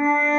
Bye.